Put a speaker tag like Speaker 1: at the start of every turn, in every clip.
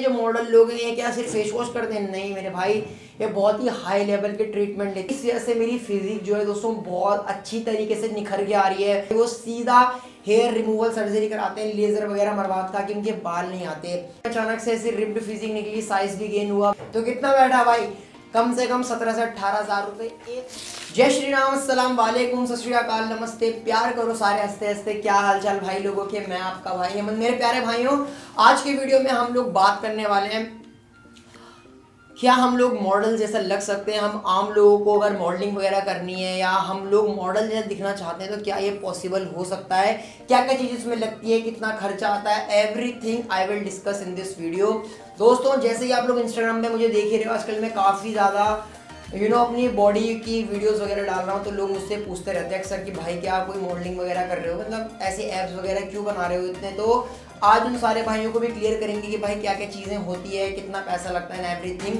Speaker 1: जो मॉडल लोग हैं, क्या सिर्फ़ फेस वॉश करते हैं नहीं मेरे भाई, ये बहुत ही हाई लेवल के ट्रीटमेंट लेते इस वजह से मेरी फिजिक जो है दोस्तों, बहुत अच्छी तरीके से निखर के आ रही है। वो सीधा हेयर रिमूवल सर्जरी कराते हैं लेजर वगैरह मरवाता ताकि उनके बाल नहीं आते। अचानक से ऐसी रिप्ड फिजिक निकली साइज़ भी गेन हुआ। तो कितना बैठा भाई? कम से कम सत्रह से अठारह हज़ार रुपए जय श्री राम सलाम वालेकुम, सत श्रीकाल नमस्ते, प्यार करो सारे हँसते हँसते, क्या हालचाल भाई लोगों के? मैं आपका भाई हेमंत मेरे प्यारे भाइयों, आज के वीडियो में हम लोग बात करने वाले हैं क्या हम लोग मॉडल जैसा लग सकते हैं? हम आम लोगों को अगर मॉडलिंग वगैरह करनी है या हम लोग मॉडल जैसा दिखना चाहते हैं तो क्या ये पॉसिबल हो सकता है? क्या क्या चीज़ इसमें लगती है? कितना खर्चा आता है? Everything I will discuss in this video दोस्तों, जैसे ही आप लोग इंस्टाग्राम में मुझे देख ही रहे हो, आजकल मैं काफ़ी ज़्यादा यू नो अपनी बॉडी की वीडियोस वगैरह डाल रहा हूँ तो लोग मुझसे पूछते रहते हैं अक्सर कि भाई क्या आप कोई मॉडलिंग वगैरह कर रहे हो? मतलब ऐसे ऐप्स वगैरह क्यों बना रहे हो इतने? तो आज उन सारे भाइयों को भी क्लियर करेंगे कि भाई क्या क्या चीज़ें होती है, कितना पैसा लगता है एवरीथिंग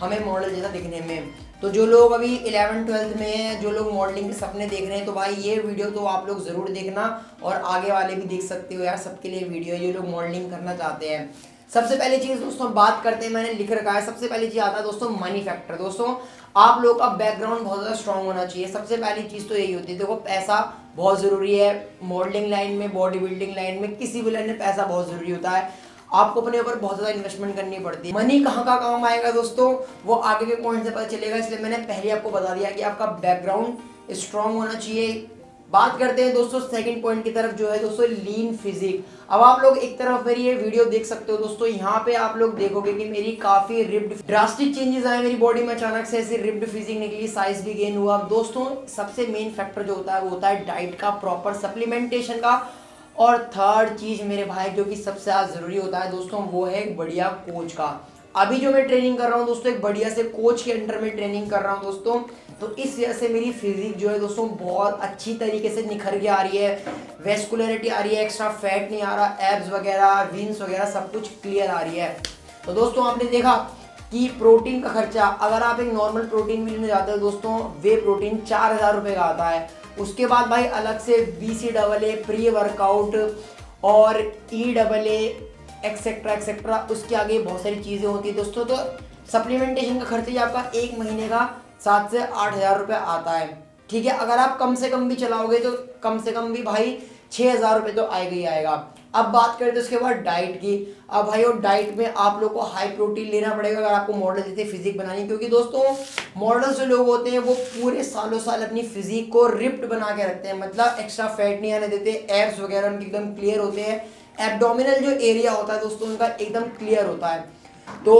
Speaker 1: हमें मॉडल जैसा दिखने में। तो जो लोग अभी इलेवन ट्वेल्थ में हैं, जो लोग मॉडलिंग के सपने देख रहे हैं तो भाई ये वीडियो तो आप लोग ज़रूर देखना और आगे वाले भी देख सकते हो यार, सबके लिए वीडियो जो लोग मॉडलिंग करना चाहते हैं। सबसे पहली चीज़ दोस्तों, बात करते हैं, मैंने लिख रखा है, सबसे पहली चीज़ आता है दोस्तों मनी फैक्टर दोस्तों, आप लोग का बैकग्राउंड बहुत ज़्यादा स्ट्रांग होना चाहिए। सबसे पहली चीज़ तो यही होती है, देखो, पैसा बहुत ज़रूरी है। मॉडलिंग लाइन में बॉडी बिल्डिंग लाइन में किसी भी लाइन में पैसा बहुत ज़रूरी होता है। आपको अपने ऊपर बहुत ज़्यादा इन्वेस्टमेंट करनी पड़ती है। मनी कहाँ का काम आएगा दोस्तों? वो आगे के पॉइंट से पता चलेगा, इसलिए मैंने पहले आपको बता दिया कि आपका बैकग्राउंड स्ट्रांग होना चाहिए। बात करते हैं दोस्तों सेकंड पॉइंट की तरफ़ जो है दोस्तों लीन फिजिक अब आप लोग एक तरफ़ मेरी ये वीडियो देख सकते हो दोस्तों, यहाँ पे आप लोग देखोगे कि मेरी काफ़ी रिप्ड ड्रास्टिक चेंजेस आए मेरी बॉडी में अचानक से, ऐसी रिप्ड फिजिक निकली साइज़ भी गेन हुआ। दोस्तों, सबसे मेन फैक्टर जो होता है, वो होता है डाइट का प्रॉपर सप्लीमेंटेशन का। और थर्ड चीज़ मेरे भाई, जो कि सबसे ज़्यादा ज़रूरी होता है दोस्तों, वो है बढ़िया कोच का। अभी जो मैं ट्रेनिंग कर रहा हूँ दोस्तों, एक बढ़िया से कोच के अंडर में ट्रेनिंग कर रहा हूँ दोस्तों तो इस वजह से मेरी फिजिक जो है दोस्तों बहुत अच्छी तरीके से निखर के आ रही है। वेस्कुलरिटी आ रही है एक्स्ट्रा फैट नहीं आ रहा एब्स वगैरह विंस वगैरह सब कुछ क्लियर आ रही है। तो दोस्तों आपने देखा कि प्रोटीन का खर्चा, अगर आप एक नॉर्मल प्रोटीन भी लेने जाते हो दोस्तों, वे प्रोटीन चार हज़ार रुपये का आता है। उसके बाद भाई अलग से B C double A pre workout और E double A etcetera etcetera उसके आगे बहुत सारी चीज़ें होती है दोस्तों। तो सप्लीमेंटेशन का खर्चा आपका एक महीने का सात से आठ हज़ार रुपये आता है। ठीक है, अगर आप कम से कम भी चलाओगे तो कम से कम भी भाई छः हज़ार रुपये तो आएगा ही आएगा। अब बात करें तो उसके बाद डाइट की। अब भाई, और डाइट में आप लोग को हाई प्रोटीन लेना पड़ेगा अगर आपको मॉडल जैसे फिजिक बनानी क्योंकि दोस्तों मॉडल्स जो लोग होते हैं, वो पूरे सालों साल अपनी फिजिक को रिप्ट बना के रखते हैं। मतलब एक्स्ट्रा फैट नहीं आने देते एब्स वगैरह उनके एकदम क्लियर होते हैं। एबडोमिनल जो एरिया होता है दोस्तों, उनका एकदम क्लियर होता है। तो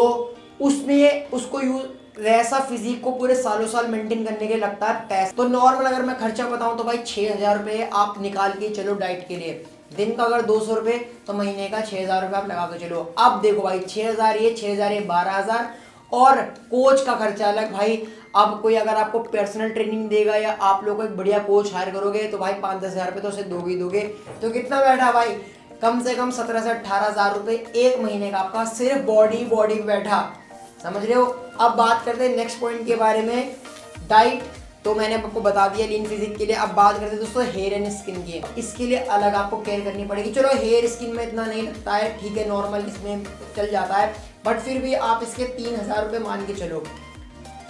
Speaker 1: उसमें, उसको यूज़ वैसा फिजिक को पूरे सालों साल मेंटेन करने के लगता है पैसा। तो नॉर्मल अगर मैं खर्चा बताऊँ तो भाई छह हज़ार रुपए आप निकाल के चलो डाइट के लिए। दिन का अगर दो सौ रुपए तो महीने का छह हज़ार रुपये आप लगा के चलो। अब देखो भाई, छह हज़ार ये, छह हज़ार ये, बारह हज़ार। और कोच का खर्चा अलग भाई। अब कोई अगर आपको पर्सनल ट्रेनिंग देगा या आप लोग को एक बढ़िया कोच हायर करोगे तो भाई पाँच दस हज़ार रुपये तो उसे दोगे दोगे। तो कितना बैठा भाई? कम से कम सत्रह से अठारह हज़ार रुपये एक महीने का आपका सिर्फ़ बॉडी बॉडी बैठा। समझ रहे हो? अब बात करते हैं नेक्स्ट पॉइंट के बारे में। डाइट तो मैंने आपको बता दिया लीन फिजिक के लिए। अब बात करते हैं दोस्तों हेयर एंड स्किन की। इसके लिए अलग आपको केयर करनी पड़ेगी। चलो हेयर स्किन में इतना नहीं लगता है, ठीक है नॉर्मल इसमें चल जाता है। बट फिर भी आप इसके तीन हज़ार रुपये मान के चलो।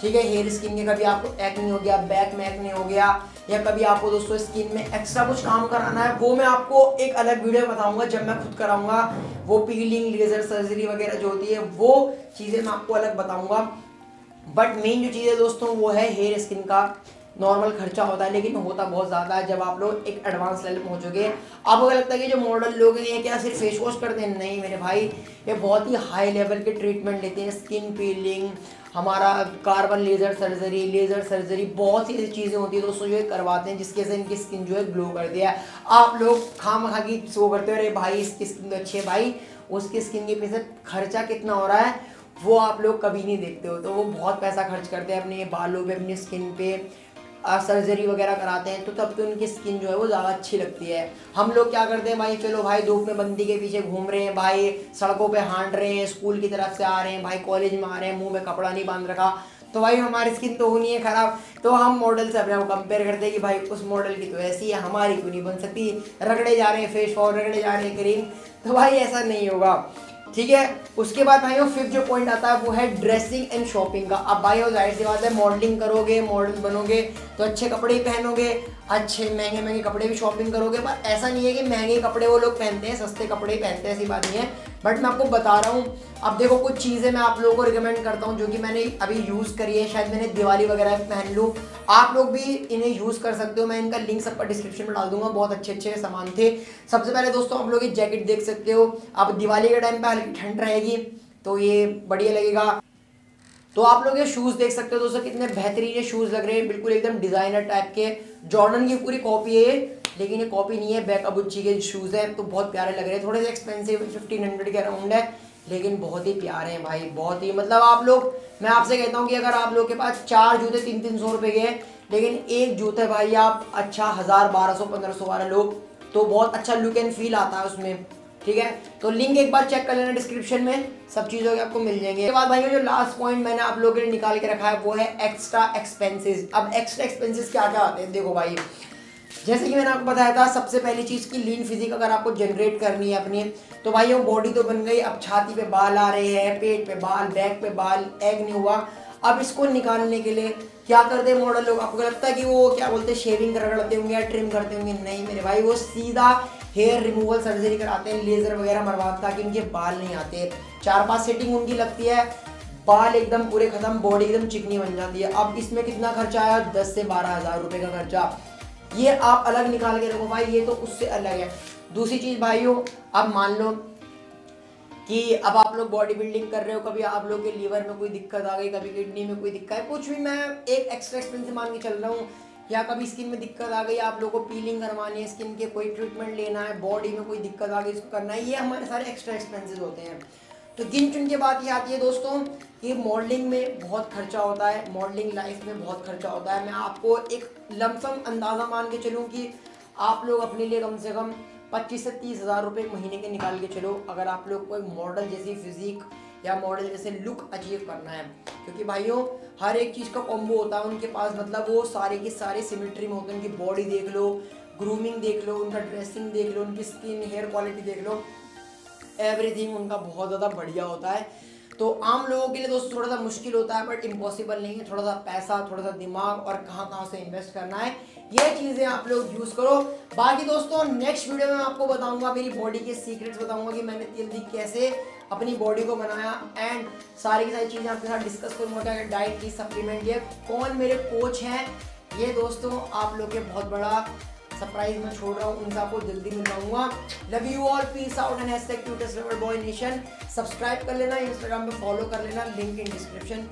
Speaker 1: ठीक है हेयर स्किन के कभी आपको एक्ने हो गया बैक में एक्ने हो गया, या कभी आपको दोस्तों स्किन में एक्स्ट्रा कुछ काम कराना है, वो मैं आपको एक अलग वीडियो बताऊँगा, जब मैं खुद कराऊँगा, वो पीलिंग लेजर सर्जरी वगैरह जो होती है, वो चीज़ें मैं आपको अलग बताऊँगा। बट मेन जो चीज़ है दोस्तों, वो है हेयर स्किन का। नॉर्मल खर्चा होता है, लेकिन होता बहुत ज़्यादा है। जब आप लोग एक एडवांस लेवल पहुँचोगे, आपको लगता है कि जो मॉडल लोग हैं क्या सिर्फ़ फेस वॉश करते हैं? नहीं मेरे भाई, ये बहुत ही हाई लेवल के ट्रीटमेंट लेते हैं। स्किन पीलिंग हमारा carbon laser surgery laser surgery बहुत सी ऐसी चीज़ें होती है, दोस्तों, जो करवाते हैं, जिसके से इनकी स्किन जो है ग्लो करती है। आप लोग खाम खा की शो करते हो, अरे भाई, इसकी स्किन तो अच्छी है भाई, उसकी स्किन के पीछे खर्चा कितना हो रहा है, वो आप लोग कभी नहीं देखते हो। तो वो बहुत पैसा खर्च करते हैं अपने बालों पे, अपनी स्किन पे। सर्जरी वगैरह कराते हैं तो तब तो उनकी स्किन जो है वो ज़्यादा अच्छी लगती है। हम लोग क्या करते हैं, भाई, चलो भाई, धूप में बंदी के पीछे घूम रहे हैं, भाई, सड़कों पे हांड रहे हैं, स्कूल की तरफ़ से आ रहे हैं, भाई कॉलेज में आ रहे हैं, मुँह में कपड़ा नहीं बाँध रखा। तो भाई, हमारी स्किन तो होनी है ख़राब। तो हम मॉडल से अपने को कंपेयर करते हैं कि भाई, उस मॉडल की तो ऐसी है, हमारी क्यों नहीं बन सकती? रगड़े जा रहे हैं फेस वॉश रगड़े जा रहे हैं क्रीम तो भाई, ऐसा नहीं होगा। ठीक है? उसके बाद भाइयों फिफ्थ जो पॉइंट आता है, वो है ड्रेसिंग एंड शॉपिंग का। अब भाई हो ज़ाहिर सी बात है मॉडलिंग करोगे मॉडल बनोगे तो अच्छे कपड़े ही पहनोगे, अच्छे महँगे महँगे कपड़े भी शॉपिंग करोगे, पर ऐसा नहीं है कि महँगे कपड़े वो लोग पहनते हैं, सस्ते कपड़े पहनते हैं, ऐसी बात नहीं है। बट मैं आपको बता रहा हूँ, अब देखो कुछ चीज़ें मैं आप लोगों को रिकमेंड करता हूँ जो कि मैंने अभी यूज़ करी है। शायद मैंने दिवाली वगैरह पहन लूँ। आप लोग भी इन्हें यूज़ कर सकते हो। मैं इनका लिंक सबका डिस्क्रिप्शन में डाल दूँगा। बहुत अच्छे अच्छे सामान थे। सबसे पहले दोस्तों, आप लोग ये जैकेट देख सकते हो। अब दिवाली के टाइम पर हल्की ठंड रहेगी तो ये बढ़िया लगेगा। तो आप लोग ये शूज़ देख सकते हो। दोस्तों, कितने बेहतरीन शूज़ लग रहे हैं। बिल्कुल एकदम डिज़ाइनर टाइप के। जॉर्डन की पूरी कॉपी है लेकिन ये कॉपी नहीं है बैक अबुच्ची के शूज़ है तो बहुत प्यारे लग रहे हैं। थोड़े से एक्सपेंसिव फिफ्टीन हंड्रेड के अराउंड है, लेकिन बहुत ही प्यारे हैं भाई, बहुत ही मतलब आप लोग, मैं आपसे कहता हूँ कि अगर आप लोग के पास चार जूते तीन तीन सौ रुपये के हैं, लेकिन एक जूते भाई, आप अच्छा हज़ार बारह सौ, पंद्रह सौ वाले लोग तो बहुत अच्छा लुक एंड फील आता है उसमें, ठीक है? तो लिंक एक बार चेक कर लेना डिस्क्रिप्शन में, सब चीज़ों के आपको मिल जाएँगे। बाद भाई जो लास्ट पॉइंट मैंने आप लोगों के लिए निकाल के रखा है, वो है एक्स्ट्रा एक्सपेंसेस अब एक्स्ट्रा एक्सपेंसेस क्या क्या आते हैं, देखो भाई जैसे कि मैंने आपको बताया था, सबसे पहली चीज़ की लीन फिजिक अगर आपको जनरेट करनी है अपनी तो भाई वो बॉडी तो बन गई, अब छाती पे बाल आ रहे हैं, पेट पे बाल बैक पे बाल एग नहीं हुआ। अब इसको निकालने के लिए क्या करते हैं मॉडल लोग? आपको लगता है कि वो क्या बोलते हैं शेविंग करते होंगे या ट्रिम करते होंगे? नहीं मेरे भाई, वो सीधा हेयर रिमूवल सर्जरी कराते हैं लेजर वगैरह मरवाते ताकि उनके बाल नहीं आते। चार पाँच सेटिंग उनकी लगती है, बाल एकदम पूरे खत्म बॉडी एकदम चिकनी बन जाती है। अब इसमें कितना खर्चा आया? दस से बारह हज़ार रुपये का खर्चा। ये आप अलग निकाल के रखो भाई, ये तो उससे अलग है। दूसरी चीज़ भाइयों, अब मान लो कि अब आप लोग बॉडी बिल्डिंग कर रहे हो, कभी आप लोग के लीवर में कोई दिक्कत आ गई, कभी किडनी में कोई दिक्कत है कुछ भी मैं एक एक्स्ट्रा एक्सपेंसिव मान के चल रहा हूँ, या कभी स्किन में दिक्कत आ गई, आप लोगों को पीलिंग करवानी है स्किन के कोई ट्रीटमेंट लेना है बॉडी में कोई दिक्कत आ गई, इसको करना है, ये हमारे सारे एक्स्ट्रा एक्सपेंसेस होते हैं। तो गिन चुन के बात ये आती है दोस्तों कि मॉडलिंग में बहुत खर्चा होता है मॉडलिंग लाइफ में बहुत खर्चा होता है। मैं आपको एक लमसम अंदाज़ा मान के चलूँ कि आप लोग अपने लिए कम से कम पच्चीस से तीस हज़ार रुपये महीने के निकाल के चलो, अगर आप लोग को एक मॉडल जैसी फिजिक या मॉडल जैसे लुक अचीव करना है। क्योंकि भाइयों, हर एक चीज़ का कॉम्बो होता है, उनके पास मतलब वो सारे के सारे सिमेट्री में होते हैं। उनकी बॉडी देख लो ग्रूमिंग देख लो, उनका ड्रेसिंग देख लो, उनकी स्किन हेयर क्वालिटी देख लो। एवरीथिंग उनका बहुत ज़्यादा बढ़िया होता है। तो आम लोगों के लिए दोस्तों थोड़ा सा मुश्किल होता है बट इम्पॉसिबल नहीं है। थोड़ा सा पैसा, थोड़ा सा दिमाग और कहाँ कहाँ से इन्वेस्ट करना है, ये चीज़ें आप लोग यूज़ करो। बाकी दोस्तों नेक्स्ट वीडियो में आपको बताऊँगा, मेरी बॉडी के सीक्रेट्स बताऊँगा कि मैंने जल्दी कैसे अपनी बॉडी को बनाया। एंड सारी की सारी चीज़ें आपके साथ डिस्कस करूँगा, क्या डाइट की सप्लीमेंट ये कौन मेरे कोच हैं। ये दोस्तों, आप लोग के बहुत बड़ा सरप्राइज़ में छोड़ रहा हूँ उनसे आपको जल्दी मिल पाऊँगा love you all peace out and hashtag boy nation subscribe कर लेना इंस्टाग्राम पे फॉलो कर लेना लिंक इन डिस्क्रिप्शन